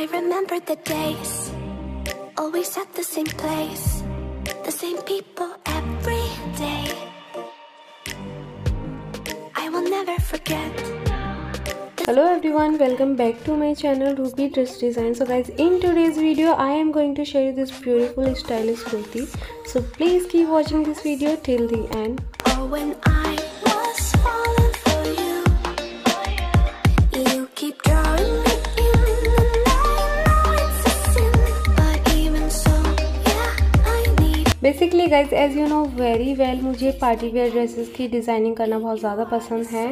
I remember the days, always at the same place, the same people every day. I will never forget. hello everyone welcome back to my channel ruby dress design so guys in today's video i am going to show you this beautiful stylish kurti so please keep watching this video till the end Oh, basically guys as you know very well मुझे party wear dresses की designing करना बहुत ज़्यादा पसंद है।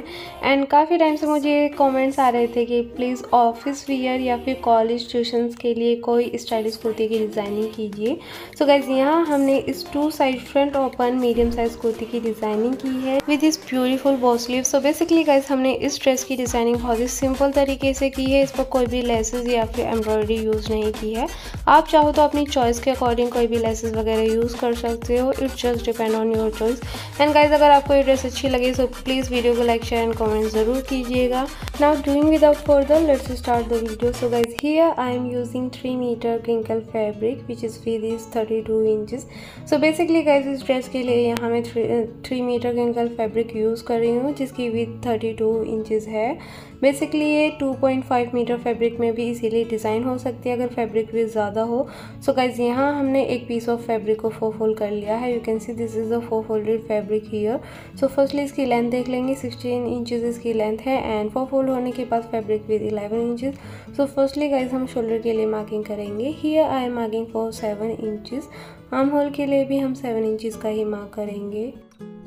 And काफ़ी time से मुझे कमेंट्स आ रहे थे कि प्लीज़ ऑफ़िस वियर या फिर कॉलेज ट्यूशन्स के लिए कोई स्टाइलिश कुर्ती की डिज़ाइनिंग कीजिए। सो गाइज़ यहाँ हमने इस two side front open medium size kurti की डिज़ाइनिंग की है विद इस ब्यूटीफुल बो स्लीव सो बेसिकली गाइज़ हमने इस ड्रेस की डिज़ाइनिंग बहुत ही सिंपल तरीके से की है। इस पर कोई भी लेसेस या फिर एम्ब्रॉयडरी यूज़ नहीं की है। आप चाहो तो अपनी चॉइस के अकॉर्डिंग कोई भी लेसेस वगैरह यूज़ कर सकते हो it just depend on your choice and guys अगर आपको ये ड्रेस अच्छी लगी सो प्लीज़ वीडियो को लाइक शेयर एंड कमेंट ज़रूर कीजिएगा। Now doing without further let's start the video so guys here I am using three metre crinkle fabric which is with is thirty two inches so basically guys इस dress के लिए यहाँ मैं three metre crinkle fabric use कर रही हूँ, जिसकी with thirty two inches है। बेसिकली ये 2.5 मीटर फैब्रिक में भी इसीलिए डिज़ाइन हो सकती है अगर फैब्रिक भी ज़्यादा हो। सो गाइज़ यहाँ हमने एक पीस ऑफ़ फैब्रिक को फोर फोल्ड कर लिया है। You can see this is the four folded fabric here so firstly इसकी लेंथ देख लेंगे। 16 इंचज़ इसकी लेंथ है एंड फोर फोल्ड होने के बाद fabric with 11 inches so firstly guys हम शोल्डर के लिए मार्किंग करेंगे। Here I am marking for seven inches arm hole के लिए भी हम सेवन इंचज़ का ही मार्क करेंगे।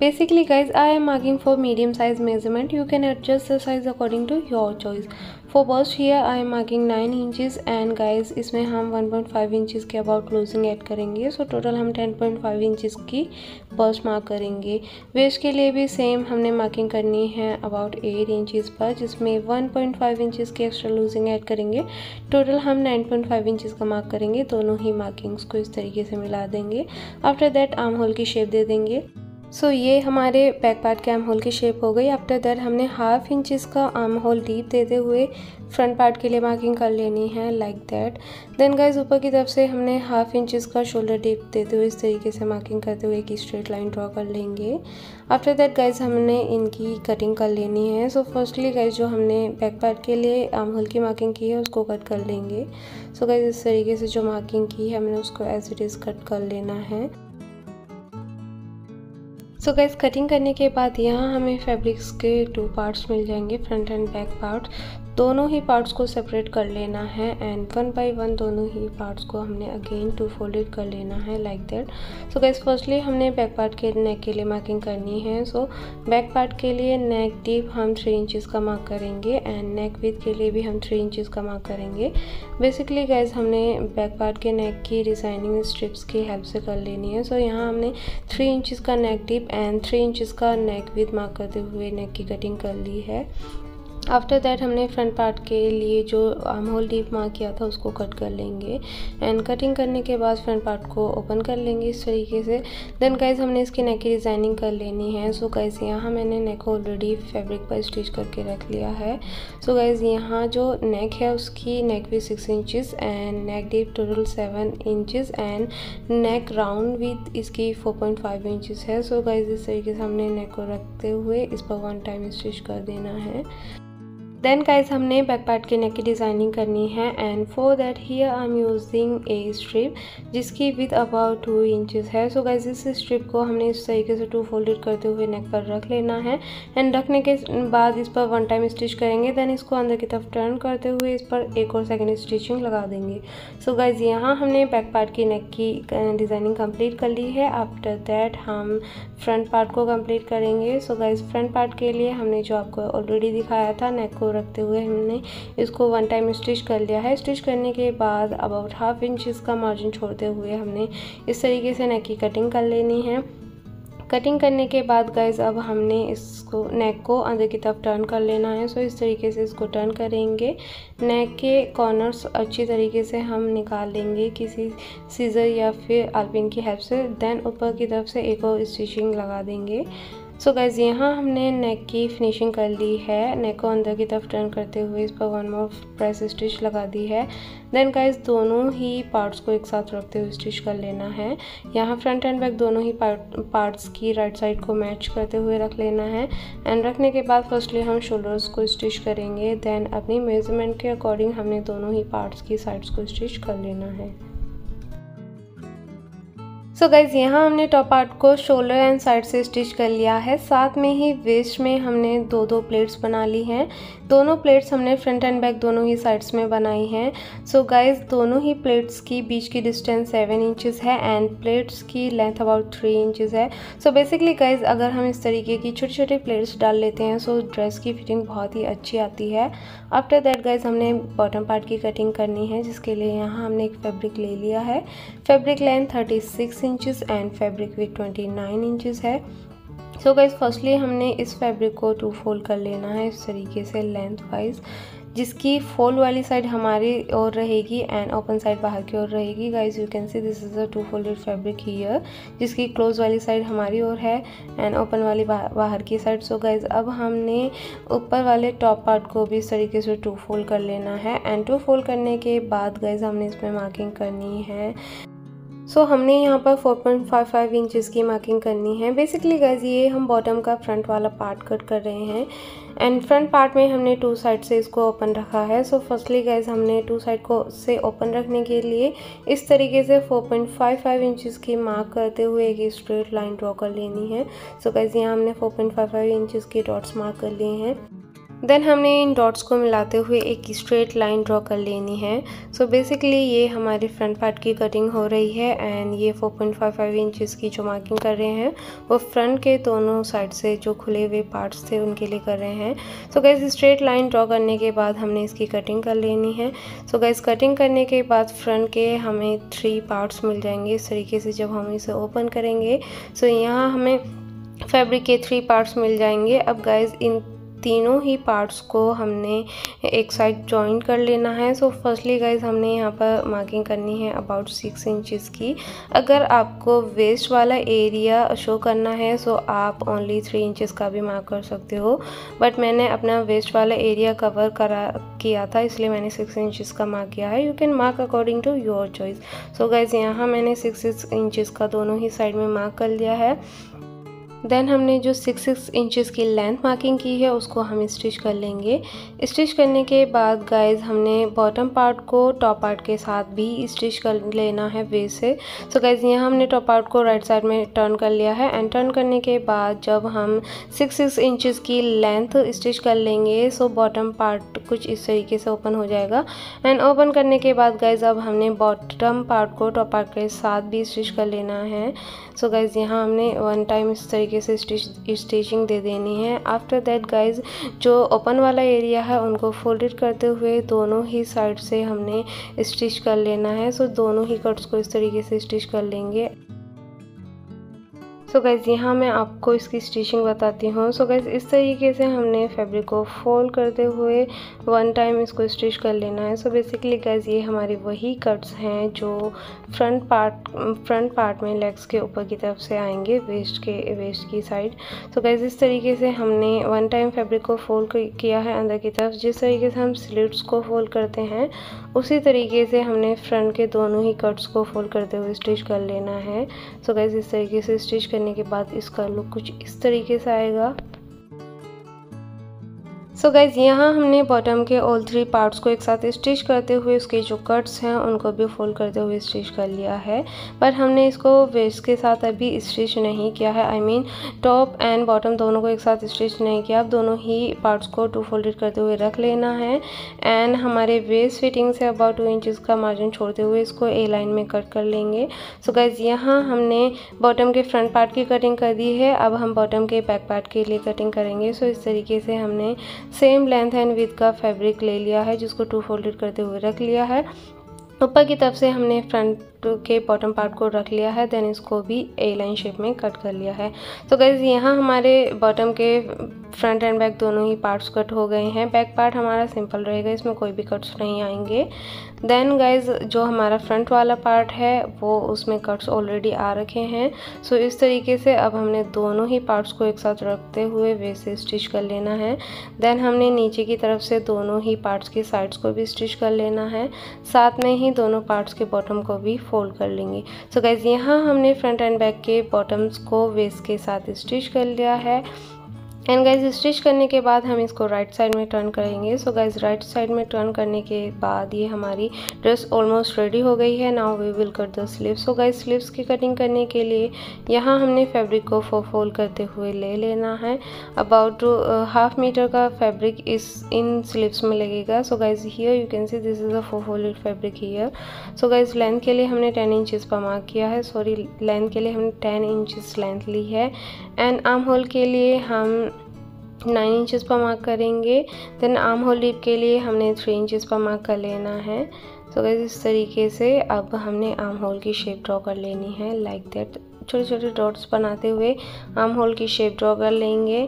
Basically, guys, i am marking for medium size measurement. You can adjust the size according to your choice. For bust here, i am marking 9 inches and guys, इसमें हम 1.5 inches के about closing add करेंगे. सो so total हम 10.5 inches की bast mark करेंगे. Waste के लिए भी सेम हमने मार्किंग करनी है अबाउट 8 इंचज़ पर, जिसमें 1.5 इंचज़ की एक्स्ट्रा लूजिंग ऐड करेंगे. टोटल हम 9.5 इंचज़ का मार्क करेंगे. दोनों ही मार्किंग्स को इस तरीके से मिला देंगे. आफ्टर दैट आर्म होल की शेप दे देंगे. सो so, ये हमारे बैक पार्ट के आर्म होल की शेप हो गई। आफ्टर दैट हमने हाफ़ इंचज़ का आर्म होल डीप देते हुए फ्रंट पार्ट के लिए मार्किंग कर लेनी है लाइक दैट देन गाइज़ ऊपर की तरफ़ से हमने हाफ़ इंचज़ का शोल्डर डीप देते हुए इस तरीके से मार्किंग करते हुए एक स्ट्रेट लाइन ड्रॉ कर लेंगे। आफ्टर दैट गाइज़ हमने इनकी कटिंग कर लेनी है। सो फर्स्टली गाइज़ जो हमने बैक पार्ट के लिए आर्म होल की मार्किंग की है उसको कट कर लेंगे। सो so, गाइज़ इस तरीके से जो मार्किंग की है हमने उसको एज इट इज़ कट कर लेना है। सो गैस कटिंग करने के बाद यहाँ हमें फैब्रिक्स के टू पार्ट्स मिल जाएँगे फ्रंट एंड बैक पार्ट दोनों ही पार्ट्स को सेपरेट कर लेना है एंड वन बाय वन दोनों ही पार्ट्स को हमने अगेन टू फोल्डेड कर लेना है like that so guys firstly हमने बैक पार्ट के नेक के लिए मार्किंग करनी है. सो बैक पार्ट के लिए नेक डीप हम थ्री इंचज़ का मार्क करेंगे एंड नेक विथ के लिए भी हम थ्री इंचज़ का मार्क करेंगे. बेसिकली गैस हमने बैक पार्ट के नेक की डिज़ाइनिंग स्ट्रिप्स की हेल्प से कर लेनी है. सो so, यहाँ हमने थ्री इंचज़ का neck deep and three inches का नेक विथ मार्क करते हुए नेक की कटिंग कर ली है. आफ्टर दैट हमने फ्रंट पार्ट के लिए जो आर्म होल डीप मार्क किया था, उसको कट कर लेंगे। एंड कटिंग करने के बाद फ्रंट पार्ट को ओपन कर लेंगे इस तरीके से। देन गाइज़ हमने इसकी नेक की डिज़ाइनिंग कर लेनी है। सो गाइज़ यहाँ मैंने नेक ऑलरेडी फैब्रिक पर स्टिच करके रख लिया है। सो गाइज़ यहाँ जो नेक है, उसकी नेक भी six inches and neck deep total seven inches and neck round with इसकी फोर पॉइंट फाइव इंचज़ है। सो गाइज़ इस तरीके से हमने नेक को रखते हुए इस पर वन टाइम स्टिच कर देना है। देन गाइज़ हमने बैक पार्ट के नेक की डिज़ाइनिंग करनी है and for that here I am using a strip जिसकी विथ अबाउट टू इंचज़ है. सो गाइज़ इस स्ट्रिप को हमने इस तरीके से टू फोल्डेड करते हुए नेक पर रख लेना है एंड रखने के बाद इस पर वन टाइम स्टिच करेंगे. देन इसको अंदर की तरफ़ टर्न करते हुए इस पर एक और सेकेंड स्टिचिंग लगा देंगे. सो गाइज़ यहाँ हमने बैक पार्ट की नेक की डिज़ाइनिंग कंप्लीट कर ली है. आफ्टर दैट हम फ्रंट पार्ट को कंप्लीट करेंगे. सो गाइज़ फ्रंट पार्ट के लिए हमने जो आपको ऑलरेडी दिखाया था नेक को रखते हुए हमने इसको वन टाइम स्टिच कर लिया है। स्टिच करने के बाद अबाउट हाफ़ इंच का मार्जिन छोड़ते हुए हमने इस तरीके से नेक की कटिंग कर लेनी है। कटिंग करने के बाद गाइज़ अब हमने इसको नेक को अंदर की तरफ़ टर्न कर लेना है। सो इस तरीके से इसको टर्न करेंगे। नेक के कॉर्नर्स अच्छी तरीके से हम निकाल लेंगे किसी सीज़र या फिर आलपिन की हेल्प से। देन ऊपर की तरफ़ से एक और स्टिचिंग लगा देंगे। सो गैज़ यहाँ हमने नेक की फिनिशिंग कर ली है। नेक को अंदर की तरफ़ टर्न करते हुए इस पर वन मोर प्रेस स्टिच लगा दी है। देन गाइज़ दोनों ही पार्ट्स को एक साथ रखते हुए स्टिच कर लेना है। यहाँ फ्रंट एंड बैक दोनों ही पार्ट्स की राइट साइड को मैच करते हुए रख लेना है। एंड रखने के बाद फर्स्टली हम शोल्डर्स को स्टिच करेंगे। देन अपनी मेज़रमेंट के अकॉर्डिंग हमने दोनों ही पार्ट्स की साइड्स को स्टिच कर लेना है। सो गाइज़ यहाँ हमने टॉप पार्ट को शोल्डर एंड साइड से स्टिच कर लिया है। साथ में ही वेस्ट में हमने दो दो प्लेट्स बना ली हैं। दोनों प्लेट्स हमने फ्रंट एंड बैक दोनों ही साइड्स में बनाई हैं। सो गाइज़ दोनों ही प्लेट्स की बीच की डिस्टेंस सेवन इंचज़ है एंड प्लेट्स की लेंथ अबाउट थ्री इंचज़ है। सो बेसिकली गाइज़ अगर हम इस तरीके की छोटी छोटी प्लेट्स डाल लेते हैं सो so ड्रेस की फिटिंग बहुत ही अच्छी आती है। आफ्टर दैट गाइज़ हमने बॉटम पार्ट की कटिंग करनी है, जिसके लिए यहाँ हमने एक फैब्रिक ले लिया है। Fabric length thirty six inches and fabric with twenty nine inches है। सो गाइज़ फर्स्टली हमने इस फैब्रिक को टू फोल्ड कर लेना है इस तरीके से लेंथ वाइज जिसकी फोल्ड वाली साइड हमारी ओर रहेगी एंड ओपन साइड बाहर की ओर रहेगी। Guys you can see this is a two folded fabric here जिसकी क्लोज वाली साइड हमारी ओर है एंड ओपन वाली बाहर की साइड सो गाइज़ अब हमने ऊपर वाले टॉप पार्ट को भी इस तरीके से टू फोल्ड कर लेना है। एंड टू फोल्ड करने के बाद गाइज़ हमने इसमें मार्किंग करनी है। सो so, हमने यहाँ पर 4.55 इंचेस की मार्किंग करनी है। बेसिकली गैस ये हम बॉटम का फ्रंट वाला पार्ट कट कर रहे हैं। एंड फ्रंट पार्ट में हमने टू साइड से इसको ओपन रखा है। सो फर्स्टली गैस हमने टू साइड को से ओपन रखने के लिए इस तरीके से 4.55 इंचेस की मार्क करते हुए एक स्ट्रेट लाइन ड्रॉ कर लेनी है। सो so, गैस यहाँ हमने 4.55 इंचेस की डॉट्स मार्क कर लिए हैं। देन हमने इन डॉट्स को मिलाते हुए एक स्ट्रेट लाइन ड्रॉ कर लेनी है। सो so बेसिकली ये हमारी फ्रंट पार्ट की कटिंग हो रही है एंड ये 4.55 इंचेस की जो मार्किंग कर रहे हैं, वो फ्रंट के दोनों साइड से जो खुले हुए पार्ट्स थे उनके लिए कर रहे हैं। So so guys straight line draw करने के बाद हमने इसकी कटिंग कर लेनी है। सो so गैस कटिंग करने के बाद फ्रंट के हमें थ्री पार्ट्स मिल जाएँगे इस तरीके से जब हम इसे ओपन करेंगे। सो so यहाँ हमें फैब्रिक के थ्री पार्ट्स मिल जाएँगे। अब गाइज़ इन तीनों ही पार्ट्स को हमने एक साइड जॉइन कर लेना है। सो फर्स्टली गाइज़ हमने यहाँ पर मार्किंग करनी है अबाउट सिक्स इंचज़ की। अगर आपको वेस्ट वाला एरिया शो करना है सो आप ओनली थ्री इंचज़ का भी मार्क कर सकते हो। बट मैंने अपना वेस्ट वाला एरिया कवर करा, किया था, इसलिए मैंने सिक्स इंचज़ का मार्क किया है। You can mark according to your choice so guys यहाँ मैंने सिक्स इंचज़ का दोनों ही साइड में मार्क कर लिया है। देन हमने जो सिक्स सिक्स इंचज़ की लेंथ मार्किंग की है, उसको हम स्टिच कर लेंगे। स्टिच करने के बाद गाइज़ हमने बॉटम पार्ट को टॉप पार्ट के साथ भी स्टिच कर लेना है वे से। सो so गाइज़ यहाँ हमने टॉप पार्ट को राइट साइड में टर्न कर लिया है एंड टर्न करने के बाद जब हम सिक्स सिक्स इंचज़ की लेंथ स्टिच कर लेंगे सो बॉटम पार्ट कुछ इस तरीके से ओपन हो जाएगा। एंड ओपन करने के बाद गाइज़ अब हमने बॉटम पार्ट को टॉप पार्ट के साथ भी स्टिच कर लेना है। सो गाइज़ यहाँ हमने वन टाइम इस तरीके से स्टिच स्टिचिंग दे देनी है। आफ्टर दैट गाइज़ जो ओपन वाला एरिया है, उनको फोल्डेड करते हुए दोनों ही साइड से हमने स्टिच कर लेना है। सो दोनों ही कट्स को इस तरीके से स्टिच कर लेंगे। सो so गैज़ यहाँ मैं आपको इसकी स्टिचिंग बताती हूँ। सो so गैज़ इस तरीके से हमने फैब्रिक को फोल्ड करते हुए वन टाइम इसको स्टिच कर लेना है। सो बेसिकली गैज़ ये हमारी वही कट्स हैं जो फ्रंट पार्ट फ्रंट पार्ट में लेग्स के ऊपर की तरफ़ से आएँगे वेस्ट के वेस्ट की साइड सो गैस इस तरीके से हमने वन टाइम फैब्रिक को फोल्ड किया है अंदर की तरफ़। जिस तरीके से हम स्लिट्स को फोल्ड करते हैं, उसी तरीके से हमने फ्रंट के दोनों ही कट्स को फोल्ड करते हुए स्टिच कर लेना है। सो गैस इस तरीके से स्टिच करने के बाद इसका लुक कुछ इस तरीके से आएगा। सो so गाइज़ यहाँ हमने बॉटम के ऑल थ्री पार्ट्स को एक साथ स्टिच करते हुए, उसके जो कट्स हैं, उनको भी फोल्ड करते हुए स्टिच कर लिया है। पर हमने इसको वेस्ट के साथ अभी स्टिच नहीं किया है। I mean top and bottom दोनों को एक साथ स्टिच नहीं किया। अब दोनों ही पार्ट्स को टू फोल्डेड करते हुए रख लेना है। एंड हमारे वेस्ट फिटिंग से अबाउट टू इंचज़ का मार्जिन छोड़ते हुए इसको ए लाइन में कट कर लेंगे। सो गाइज़ यहाँ हमने बॉटम के फ्रंट पार्ट की कटिंग कर दी है। अब हम बॉटम के बैक पार्ट के लिए कटिंग करेंगे। सो so इस तरीके से हमने सेम लेंथ एंड विथ का फैब्रिक ले लिया है, जिसको टू फोल्डेड करते हुए रख लिया है। ऊपर की तरफ़ से हमने फ्रंट के बॉटम पार्ट को रख लिया है देन इसको भी ए लाइन शेप में कट कर लिया है। तो गैज़ यहाँ हमारे बॉटम के फ्रंट एंड बैक दोनों ही पार्ट्स कट हो गए हैं। बैक पार्ट हमारा सिंपल रहेगा इसमें कोई भी कट्स नहीं आएँगे। देन गाइज़ जो हमारा फ्रंट वाला पार्ट है वो उसमें कट्स ऑलरेडी आ रखे हैं। सो so, इस तरीके से अब हमने दोनों ही पार्ट्स को एक साथ रखते हुए वैसे स्टिच कर लेना है। देन हमने नीचे की तरफ़ से दोनों ही पार्ट्स की साइड्स को भी स्टिच कर लेना है। साथ में ही दोनों पार्ट्स के बॉटम को भी फोल्ड कर लेंगे। सो गाइज़ यहाँ हमने फ्रंट एंड बैक के बॉटम्स को वेस्ट के साथ स्टिच कर लिया है। एंड गाइज़ स्टिच करने के बाद हम इसको राइट साइड में टर्न करेंगे। सो गाइज़ राइट साइड में टर्न करने के बाद ये हमारी ड्रेस ऑलमोस्ट रेडी हो गई है। Now we will cut the sleeves so guys sleeves की कटिंग करने के लिए यहाँ हमने फैब्रिक को फो फोल्ड करते हुए ले लेना है। अबाउट हाफ़ मीटर का फैब्रिक इस, इन स्लीव्स में लगेगा। So guys here you can see this is a fo folded fabric here so guys length के लिए हमने टेन इंचज़ पर मार्क किया है। सॉरी लेंथ के लिए हमने टेन इंचज़ लेंथ ली है। एंड आर्म होल के लिए हम नाइन इंचेस पर मार्क करेंगे देन आम होल लिप के लिए हमने थ्री इंचेस पर मार्क कर लेना है। तो so, इस तरीके से अब हमने आर्म होल की शेप ड्रॉ कर लेनी है लाइक दैट छोटे छोटे डॉट्स बनाते हुए आम होल की शेप ड्रॉ कर लेंगे।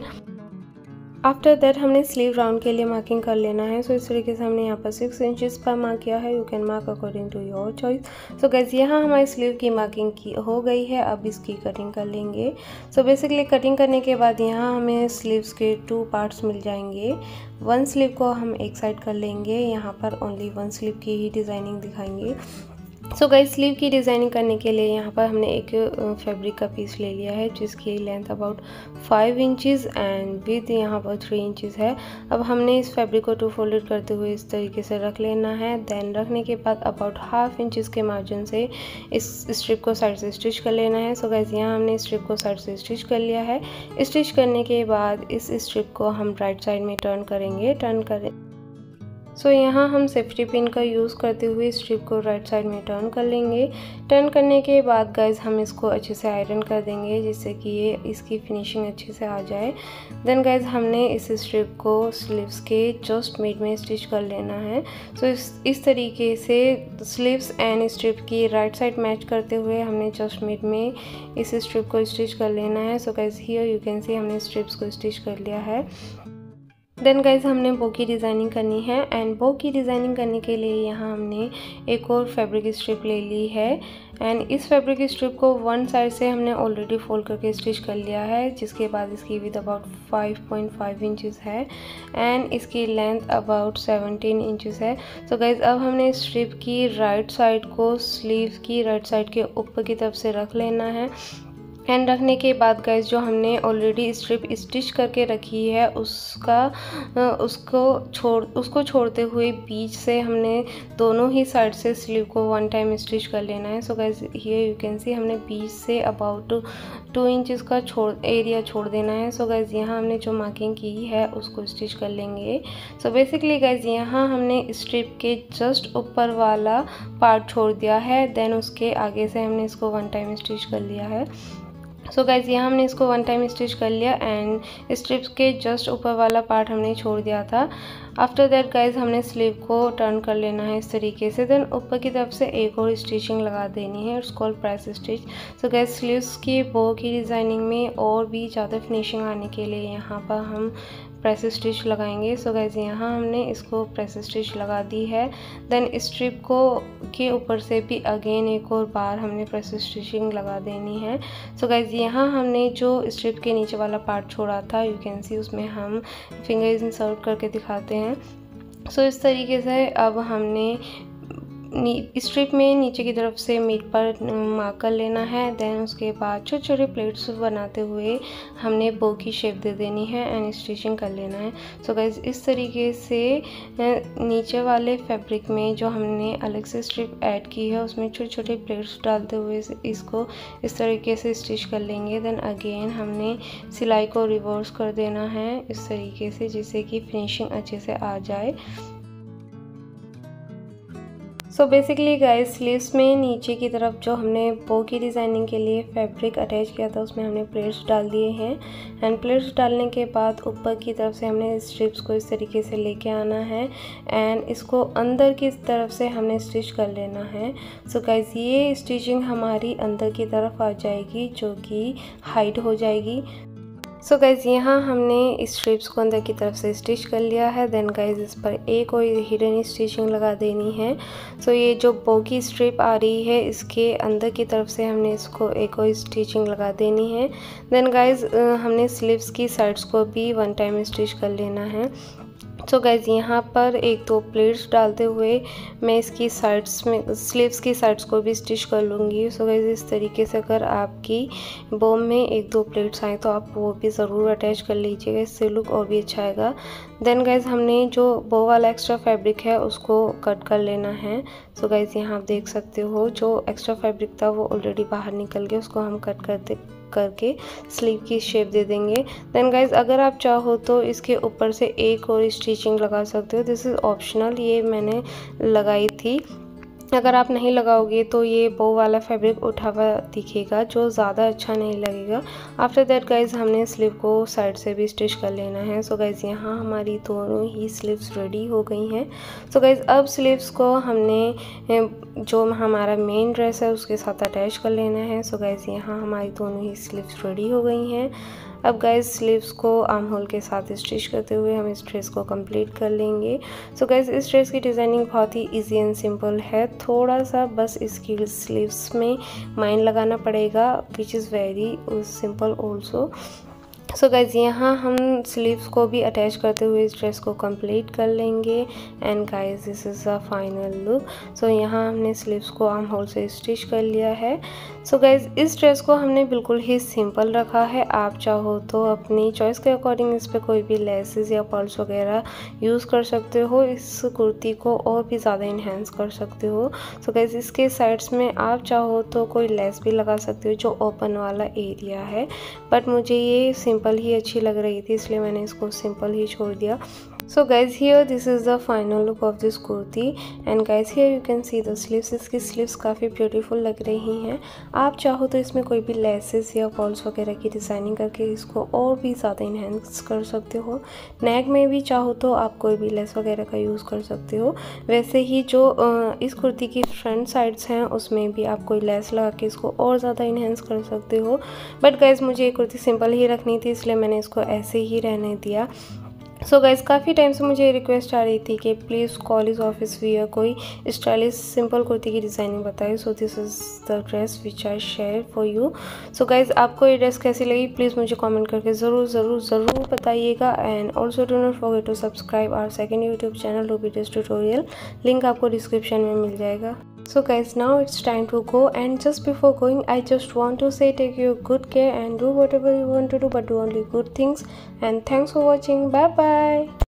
आफ्टर दैट हमने स्लीव राउंड के लिए मार्किंग कर लेना है। सो so, इस तरीके से हमने यहाँ पर सिक्स इंचज़ पर मार्क किया है। You can mark according to your choice so guys यहाँ हमारी स्लीव की मार्किंग की हो गई है। अब इसकी कटिंग कर लेंगे। सो so, बेसिकली कटिंग करने के बाद यहाँ हमें स्लीव्स के टू पार्ट्स मिल जाएँगे। वन स्लीव को हम एक साइड कर लेंगे। यहाँ पर ओनली वन स्लीव की ही डिज़ाइनिंग दिखाएँगे। सो गई स्लीव की डिज़ाइनिंग करने के लिए यहाँ पर हमने एक फैब्रिक का पीस ले लिया है, जिसकी length about five inches and with यहाँ पर थ्री इंचज़ है। अब हमने इस फैब्रिक को टू फोल्डेड करते हुए इस तरीके से रख लेना है। देन रखने के बाद अबाउट हाफ़ इंचज़ के मार्जिन से इस स्ट्रिप को साइड से स्टिच कर लेना है। सो गैस यहाँ हमने स्ट्रिप को साइड से स्टिच कर लिया है। स्टिच करने के बाद इस स्ट्रिप को हम राइट साइड में टर्न करेंगे टर्न करें सो so, यहाँ हम सेफ्टी पिन का यूज़ करते हुए स्ट्रिप को राइट साइड में टर्न कर लेंगे। टर्न करने के बाद गाइज़ हम इसको अच्छे से आयरन कर देंगे जिससे कि ये इसकी फिनिशिंग अच्छे से आ जाए। देन गाइज़ हमने इस स्ट्रिप को स्लीव्स के जस्ट मिड में स्टिच कर लेना है। सो so, इस इस तरीके से स्लीव्स एंड स्ट्रिप की राइट साइड मैच करते हुए हमने जस्ट मिड में इस स्ट्रिप को स्टिच कर लेना है। So guys here you can see हमने स्ट्रिप्स को स्टिच कर लिया है। देन गाइज़ हमने बो की डिज़ाइनिंग करनी है एंड बो की डिज़ाइनिंग करने के लिए यहाँ हमने एक और फैब्रिक स्ट्रिप ले ली है एंड इस फैब्रिक स्ट्रिप को वन साइड से हमने ऑलरेडी फोल्ड करके स्टिच कर लिया है, जिसके बाद इसकी विद अबाउट 5.5 इंचेस है एंड इसकी लेंथ अबाउट 17 इंचेस है। सो so गाइज़ अब हमने स्ट्रिप की राइट right साइड को स्लीव की राइट right साइड के ऊपर की तरफ़ से रख लेना है। एंड रखने के बाद गैस जो हमने ऑलरेडी स्ट्रिप स्टिच करके रखी है, उसका उसको छोड़, उसको छोड़ते हुए बीच से हमने दोनों ही साइड से स्लीव को वन टाइम स्टिच कर लेना है। सो गैस ये यू कैन सी हमने बीच से अबाउट टू इंचज़ का छोड़ एरिया छोड़ देना है। सो गैस यहाँ हमने जो मार्किंग की है, उसको स्टिच कर लेंगे। सो बेसिकली गैस यहाँ हमने स्ट्रिप के जस्ट ऊपर वाला पार्ट छोड़ दिया है देन उसके आगे से हमने इसको वन टाइम स्टिच कर लिया है। सो so गाइज़ यहाँ हमने इसको वन टाइम स्टिच कर लिया एंड स्ट्रिप्स के जस्ट ऊपर वाला पार्ट हमने छोड़ दिया था। आफ्टर दैट गाइज़ हमने स्लीव को टर्न कर लेना है इस तरीके से। देन ऊपर की तरफ़ से एक और स्टिचिंग लगा देनी है उसको press stitch so guys sleeves की बो की डिज़ाइनिंग में और भी ज़्यादा फिनिशिंग आने के लिए यहाँ पर हम प्रेस स्टिच लगाएँगे। सो गैस यहाँ हमने इसको प्रेस स्टिच लगा दी है। देन स्ट्रिप को के ऊपर से भी अगेन एक और बार हमने प्रेस स्टिचिंग लगा देनी है। सो गैस यहाँ हमने जो स्ट्रिप के नीचे वाला पार्ट छोड़ा था यू कैन सी उसमें हम फिंगर इंसर्ट करके दिखाते हैं। सो so, इस तरीके से अब हमने स्ट्रिप में नीचे की तरफ़ से मीट पर मार्क कर लेना है देन उसके बाद छोटे छोटे प्लेट्स बनाते हुए हमने बो की शेप दे देनी है एंड स्टिचिंग कर लेना है। सो so गाइज़ इस तरीके से नीचे वाले फैब्रिक में जो हमने अलग से स्ट्रिप ऐड की है, उसमें छोटे छोटे प्लेट्स डालते हुए इसको इस तरीके से स्टिच कर लेंगे। देन अगेन हमने सिलाई को रिवर्स कर देना है इस तरीके से, जिससे कि फिनिशिंग अच्छे से आ जाए। सो बेसिकली गाइस स्लीव्स में नीचे की तरफ़ जो हमने बो की डिज़ाइनिंग के लिए फैब्रिक अटैच किया था, उसमें हमने प्लेट्स डाल दिए हैं। एंड प्लेट्स डालने के बाद ऊपर की तरफ़ से हमने स्ट्रिप्स को इस तरीके से लेके आना है। एंड इसको अंदर की तरफ़ से हमने स्टिच कर लेना है। सो so गाइस ये स्टिचिंग हमारी अंदर की तरफ़ आ जाएगी, जो कि हाइट हो जाएगी। सो गाइज़ यहाँ हमने इस स्ट्रिप्स को अंदर की तरफ़ से स्टिच कर लिया है। देन गाइज़ इस पर एक और हिडन स्टिचिंग लगा देनी है। सो so ये जो बोगी स्ट्रिप आ रही है, इसके अंदर की तरफ़ से हमने इसको एक और स्टिचिंग लगा देनी है। देन गाइज़ हमने स्लीव्स की साइड्स को भी वन टाइम स्टिच कर लेना है। सो गैज़ यहाँ पर एक दो प्लेट्स डालते हुए मैं इसकी साइड्स में स्लीव्स की साइड्स को भी स्टिच कर लूँगी। सो गैज़ इस तरीके से अगर आपकी बोम में एक दो प्लेट्स आए तो आप वो भी ज़रूर अटैच कर लीजिएगा। इससे लुक और भी अच्छा आएगा। देन गैज़ हमने जो बो वाला एक्स्ट्रा फैब्रिक है उसको कट कर लेना है। सो गैज़ यहाँ आप देख सकते हो, जो एक्स्ट्रा फैब्रिक था वो ऑलरेडी बाहर निकल गया, उसको हम कट करते करके स्लीव की शेप दे देंगे। देन गाइज़ अगर आप चाहो तो इसके ऊपर से एक और स्टिचिंग लगा सकते हो। दिस इज़ ऑप्शनल ये मैंने लगाई थी। अगर आप नहीं लगाओगे तो ये बो वाला फैब्रिक उठा हुआ दिखेगा जो ज़्यादा अच्छा नहीं लगेगा। आफ्टर दैट गाइज़ हमने स्लीव को साइड से भी स्टिच कर लेना है। सो गाइज़ यहाँ हमारी दोनों ही स्लीव्स रेडी हो गई हैं। सो गाइज़ अब स्लीव्स को हमने जो हमारा मेन ड्रेस है, उसके साथ अटैच कर लेना है। सो गाइज़ यहाँ हमारी दोनों ही स्लीव्स रेडी हो गई हैं। अब गाइज़ स्लीव्स को आर्म होल के साथ स्टिच करते हुए हम इस ड्रेस को कंप्लीट कर लेंगे। सो so गाइज़ इस ड्रेस की डिज़ाइनिंग बहुत ही इजी एंड सिंपल है। थोड़ा सा बस इसकी स्लीव्स में माइंड लगाना पड़ेगा which is very simple also so guys यहाँ हम स्लीव्स को भी अटैच करते हुए इस ड्रेस को कंप्लीट कर लेंगे। And guys this is a final look so यहाँ हमने स्लीव्स को आर्म होल से स्टिच कर लिया है। सो so गाइज़ इस ड्रेस को हमने बिल्कुल ही सिंपल रखा है। आप चाहो तो अपनी चॉइस के अकॉर्डिंग इस पर कोई भी लेसेस या पर्ल्स वगैरह यूज़ कर सकते हो। इस कुर्ती को और भी ज़्यादा इन्हेंस कर सकते हो। सो so गाइज़ इसके साइड्स में आप चाहो तो कोई लेस भी लगा सकते हो जो ओपन वाला एरिया है। बट मुझे ये सिंपल सिंपल ही अच्छी लग रही थी इसलिए मैंने इसको सिंपल ही छोड़ दिया। So guys here this is the final look of this kurti and guys here you can see the sleeves इसकी स्लीव्स काफ़ी ब्यूटीफुल लग रही हैं। आप चाहो तो इसमें कोई भी लेसेस या फॉल्स वगैरह की डिज़ाइनिंग करके इसको और भी ज़्यादा इन्हेंस कर सकते हो। नेक में भी चाहो तो आप कोई भी लेस वगैरह का यूज़ कर सकते हो। वैसे ही जो इस कुर्ती की फ्रंट साइड्स हैं, उसमें भी आप कोई लेस लगा के इसको और ज़्यादा इन्हेंस कर सकते हो। बट गाइज़ मुझे ये कुर्ती सिंपल ही रखनी थी, इसलिए मैंने इसको ऐसे ही रहने दिया। सो गाइज़ काफ़ी टाइम से मुझे रिक्वेस्ट आ रही थी कि प्लीज़ कॉलेज ऑफ़िस वियर कोई स्टाइलिश सिंपल कुर्ती की डिज़ाइनिंग बताए। So this is the dress which I share for you so guys आपको ये ड्रेस कैसी लगी? प्लीज़ मुझे कमेंट करके ज़रूर ज़रूर ज़रूर बताइएगा। And also do not forget to subscribe our second YouTube channel Ruby dress tutorial link आपको डिस्क्रिप्शन में मिल जाएगा। So guys now it's time to go. And just before going i just want to say take your good care and do whatever you want to do but do only good things. And thanks for watching. Bye bye